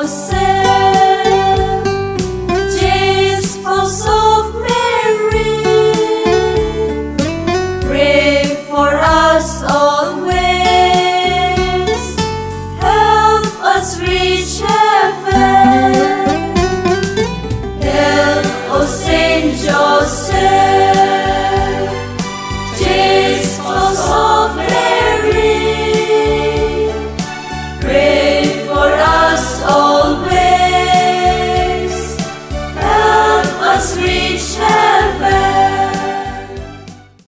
você. sweet